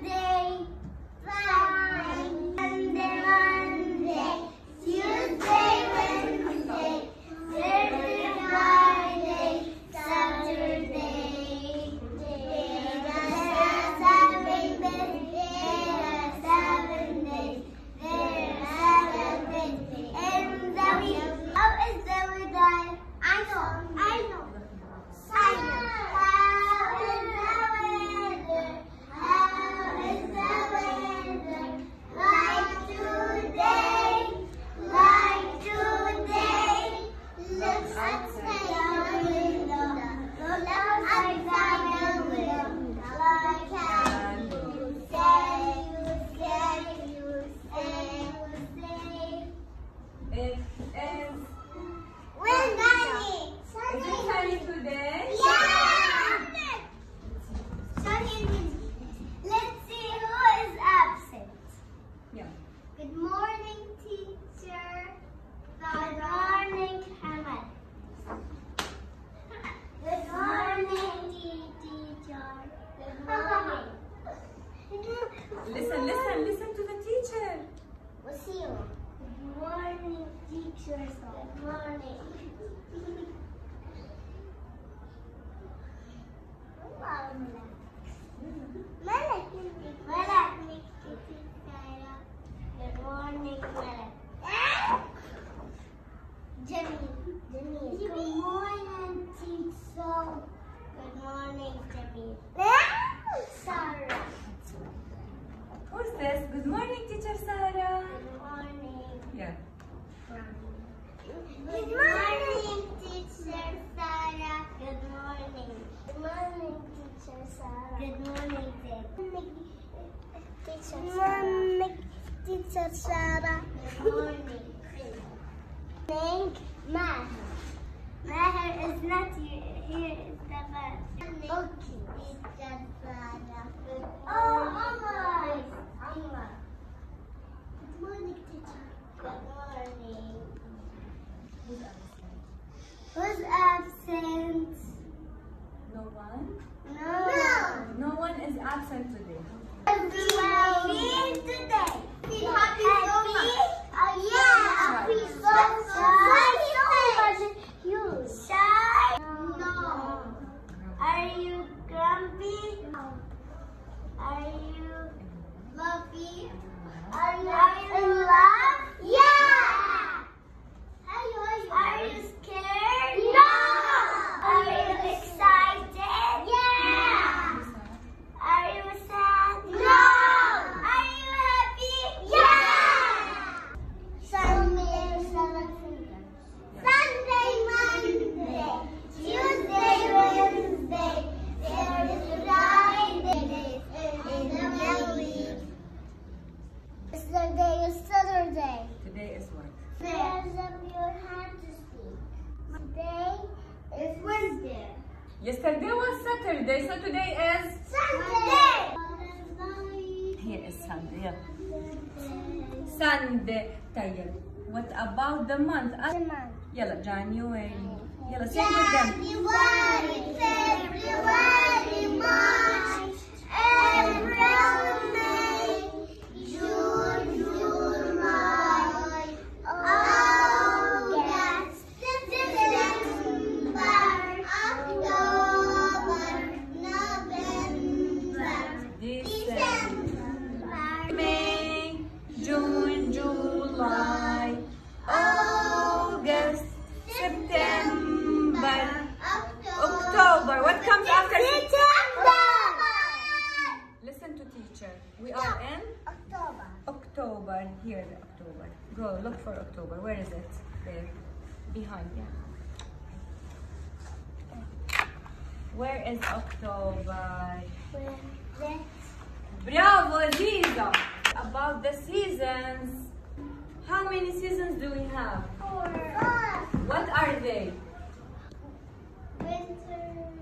today. Bye. Good morning, teacher Sarah. Good morning. Good morning, teacher Sarah. Good morning, teacher Good Morning, teacher Sarah. Good morning. Morning, Math. Maher is not here. Here is the bus. Okay. Teacher Sarah. Oh, Omar. Omar. Good morning, teacher. Good morning. Who's absent? No one? No. No one is absent today. Everyone today. Happy so much. yeah. Happy so much. You shy? No. Are you grumpy? No. Are you fluffy? Are you, are you in love? Yeah. Are you, are you, are you scared? No. Are you excited? Yeah. Are you sad? No. Are you happy? Yeah. Sunday, Sunday, Monday, Tuesday, Wednesday, Thursday, Friday, in the week. Yesterday is Saturday. Today is what? Raise up your hand to speak. Today is Wednesday. Yesterday was Saturday, so today is. Sunday. Here is Sunday. Yeah. Sunday. طيب. What about the month? آه، يلا January. يلا sing with them. January, February, March, Here in October. Go look for October. Where is it? There, behind Yeah. Where is October? Where? Bravo, Lisa! About the seasons. How many seasons do we have? Four. What are they? Winter.